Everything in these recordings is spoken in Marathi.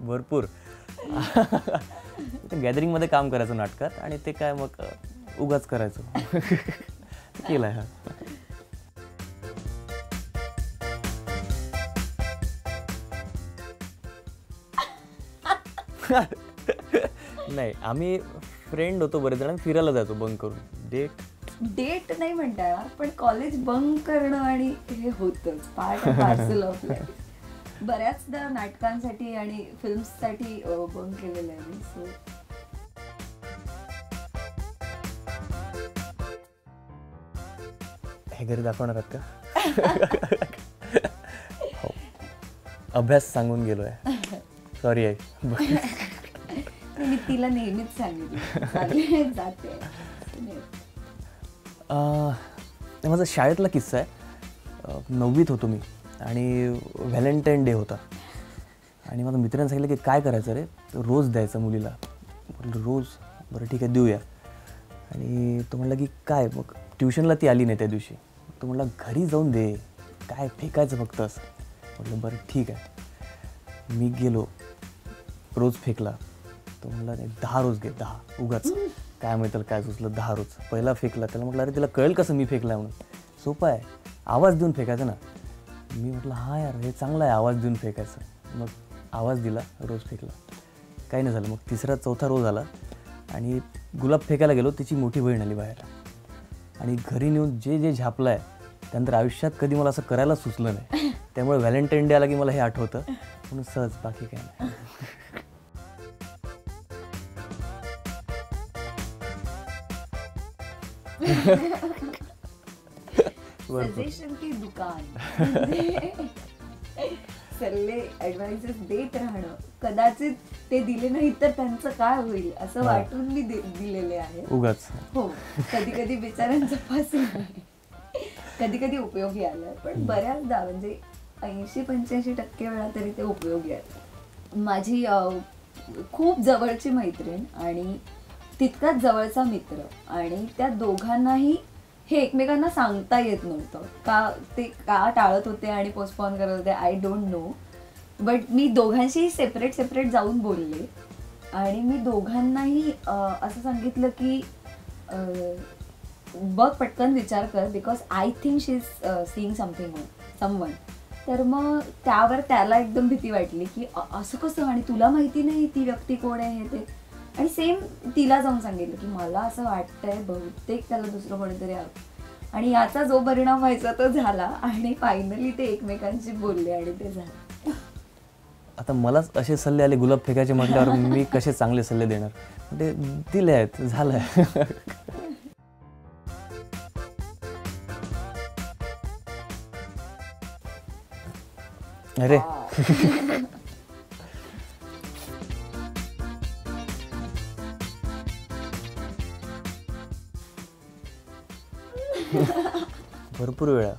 भरपूर. गॅदरिंगमध्ये काम करायचं नाटकात आणि ते काय मग उगाच करायचं. केलं आहे नाही आम्ही फ्रेंड होतो बरेच जण फिरायला जातो बंक करून. डेट डेट नाही म्हणता येणार पण कॉलेज बंक करणं आणि हे होतंच पार्ट पार्सल ऑफ बऱ्याचदा नाटकांसाठी आणि फिल्म्ससाठी बंक केलेलं आहे मी सो हे घरी दाखवणार आहात का? हो. अभ्यास सांगून गेलोय. सॉरी आहे मी तिला नेहमीच सांगितलं. जाते. माझा शाळेतला किस्सा आहे. नववीत होतो मी आणि व्हॅलेंटाईन डे होता. आणि माझ्या मित्राने सांगितलं की काय करायचं रे? रोज द्यायचं मुलीला. म्हटलं रोज? बरं ठीक आहे देऊया. आणि तो म्हणला की काय? मग ट्युशनला ती आली नाही त्या दिवशी. तो म्हणला घरी जाऊन दे. काय फेकायचं फक्त असं. म्हटलं बरं ठीक आहे. मी गेलो. रोज फेकला. तो म्हणला नाही दहा रोज घे दहा उगाच. काय माहिती काय सुचलं दहा रोज. पहिला फेकला त्याला म्हटलं अरे तिला कळेल कसं मी फेकला म्हणून. सोपं आहे. आवाज देऊन फेकायचं ना. मी म्हटलं हा यार हे चांगलं आहे आवाज देऊन फेकायचं. मग आवाज दिला रोज फेकला. काही नाही झालं. मग तिसरा चौथा रोज आला आणि गुलाब फेकायला गेलो तिची मोठी बहीण आली बाहेर. आणि घरी नेऊन जे जे झापलं आहे त्यानंतर आयुष्यात कधी मला असं करायला सुचलं नाही. त्यामुळे व्हॅलेंटाईन डे आला की मला हे आठवतं. म्हणून सहज बाकी काय नाही. सजेशन की दुकान. सल्ले ऍडवाइसेस देत राहणं. कदाचित ते दिले नाही तर त्यांचं काय होईल असं हा. वाटून मी दिलेले आहे. उगाच. हो कधी कधी बिचाऱ्यांचं फासून कधी कधी उपयोगी आलं पण बऱ्याचदा म्हणजे ऐंशी पंच्याऐंशी टक्के वेळा तरी ते उपयोगी आहे माझी खूप जवळची मैत्रीण आणि तितकाच जवळचा मित्र. आणि त्या दोघांनाही हे एकमेकांना सांगता येत नव्हतं. का ते का टाळत होते आणि पोस्टपॉन करत होते आय डोंट नो बट मी दोघांशीही सेपरेट सेपरेट जाऊन बोलले. आणि मी दोघांनाही असं सांगितलं की बघ पटकन विचार कर because I think she is seeing something someone तर मग त्यावर त्याला एकदम भीती वाटली की असं कसं? आणि तुला माहिती नाही ती व्यक्ती कोण आहे हे ते? आणि सेम तिला जाऊन सांगितलं की मला असं वाटतंय बहुतेक त्याला दुसरं कोणीतरी हवं. आणि याचा जो परिणाम व्हायचा तो झाला आणि फायनली ते एकमेकांशी बोलले आणि ते झालं. आता मलाच असे सल्ले आले गुलाब फेकायचे म्हटल्यावर मी कसे चांगले सल्ले देणार? ते दिले आहेत झालं आहे अरे भरपूर वेळा.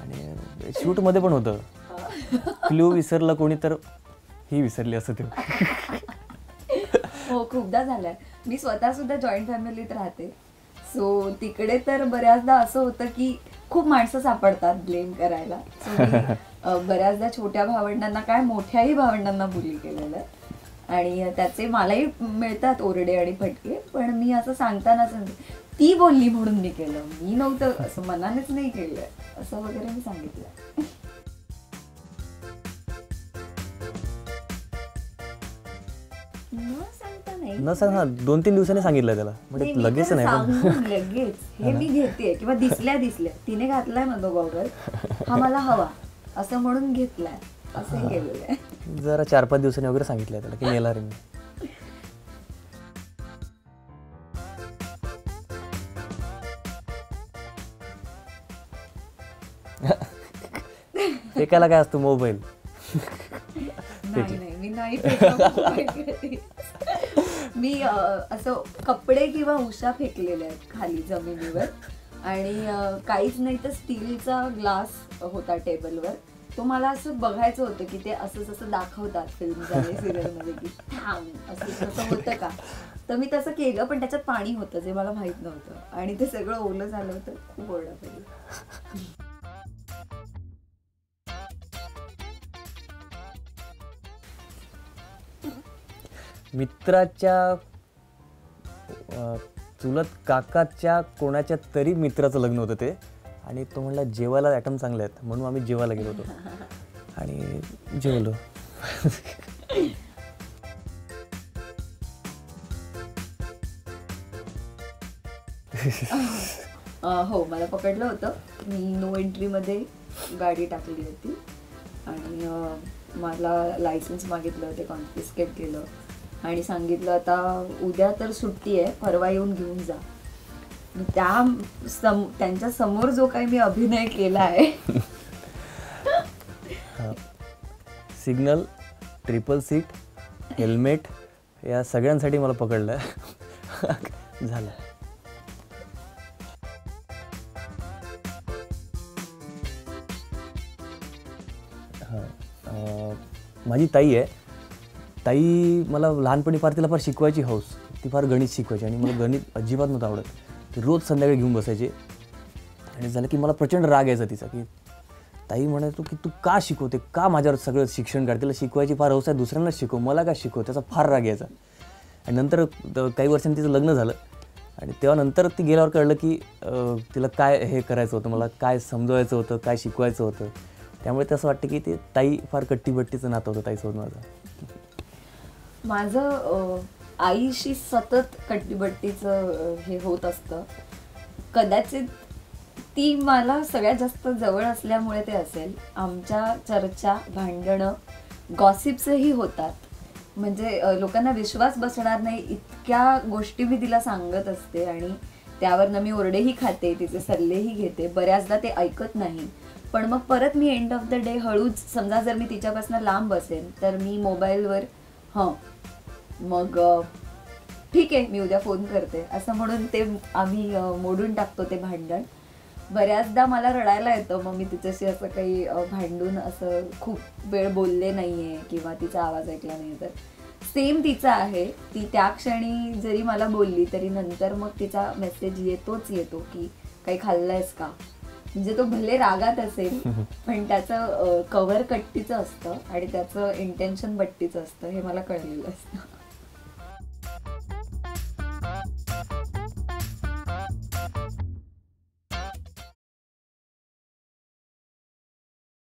आणि शूटमध्ये पण होतं. क्ल्यू विसरला कोणी तर ही विसरली असं ते. हो खूपदा झालंय. मी स्वतः सुद्धा जॉईंट फॅमिलीत राहते. सो तिकडे तर बऱ्याचदा असं होतं की खूप माणसं सापडतात ब्लेम करायला. बऱ्याचदा छोट्या भावंडांना काय मोठ्याही भावंडांना बुली केलेलं. आणि त्याचे मलाही मिळतात ओरडे आणि फटके पण मी असं सांगताना ती बोलली म्हणून मी केलं. मी नव्हतं असं मनानेच नाही केलं. असं वगैरे मी सांगितलं. न सांगता नाही. न सांग हा दोन तीन दिवसांनी सांगितलं त्याला. नाही, म्हणजे मी लगेच तर नाही सांगून लगेच. हे मी घेते किंवा दिसल्या दिसल्या. तिने घातलाय ना तो गॉगल हा मला हवा. असं म्हणून घेतलाय. असं केलेलं आहे. जरा चार पाच दिवसांनी वगैरे सांगितलं त्याला की नेला रे मी. एकाला काय असतो मोबाईल नाही नाही मी नाही. मी असं कपडे किंवा उषा फेकलेल्या आहेत खाली जमिनीवर. आणि काहीच नाही तर स्टीलचा ग्लास होता टेबलवर. तो मला असं बघायचं होतं की ते असं जसं दाखवतात फिल्म सिरियलमध्ये की थांब असं तसं होतं का? तर मी तसं केलं पण त्याच्यात पाणी होतं जे मला माहीत नव्हतं. आणि ते सगळं ओलं झालं होतं. खूप ओरडा मित्राच्या चुलत काकाच्या कोणाच्या तरी मित्राचं लग्न होतं ते. आणि तो म्हणला जेवायला ॲटम चांगले आहेत. म्हणून आम्ही जेवायला गेलो होतो. आणि जेवलो. हो मला पकडलं होतं. मी नो एंट्रीमध्ये गाडी टाकली होती. आणि मला लायसन्स मागितलं ते कॉन्फिस्केट केलं. आणि सांगितलं आता उद्या तर सुट्टी आहे परवा येऊन घेऊन जा. त्या सम त्यांच्यासमोर जो काही मी अभिनय केला आहे. सिग्नल ट्रिपल सीट हेल्मेट या सगळ्यांसाठी मला पकडलं झालं. हां. माझी ताई आहे. ताई मला लहानपणी फार तिला फार शिकवायची हौस. ती फार गणित शिकवायची आणि मला गणित अजिबात नव्हतं आवडत. ती रोज संध्याकाळी घेऊन बसायची. आणि झालं की मला प्रचंड राग यायचा तिचा की ताई म्हणायचो की तू का शिकवते? का माझ्यावर सगळं शिक्षण काढ तिला शिकवायची फार हौस आहे दुसऱ्यांना शिकव. मला का शिकव? त्याचा फार राग यायचा. आणि नंतर काही वर्षांनी तिचं लग्न झालं. आणि तेव्हा नंतर ती गेल्यावर कळलं की तिला काय हे करायचं होतं? मला काय समजवायचं होतं? काय शिकवायचं होतं? त्यामुळे ते असं वाटतं की ते ताई फार कट्टीबट्टीचं नातं होतं ताईसोबत माझं. माझं आईशी सतत कट्टीबट्टीचं हे होत असतं. कदाचित ती मला सगळ्यात जास्त जवळ असल्यामुळे ते असेल. आमच्या चर्चा भांडणं गॉसिप्सही होतात. म्हणजे लोकांना विश्वास बसणार नाही इतक्या गोष्टी मी तिला सांगत असते आणि त्यावरनं मी ओरडेही खाते तिचे सल्लेही घेते. बऱ्याचदा ते ऐकत नाही. पण मग परत मी एंड ऑफ द डे हळूच समजा जर मी तिच्यापासून लांब असेल तर मी मोबाईलवर हं मग ठीक आहे मी उद्या फोन करते. असं म्हणून ते आम्ही मोडून टाकतो ते भांडण. बऱ्याचदा मला रडायला येतं मग मी तिच्याशी असं काही भांडून असं खूप वेळ बोलले नाहीये किंवा तिचा आवाज ऐकला नाही तर सेम तिचा आहे. ती त्या क्षणी जरी मला बोलली तरी नंतर मग तिचा मेसेज येतोच येतो की काही खाल्लंयस का? म्हणजे तो भले रागात असेल पण त्याचं कव्हर कट्टीचं असतं आणि त्याचं इंटेन्शन बट्टीचं असतं हे मला कळलेलं असतं.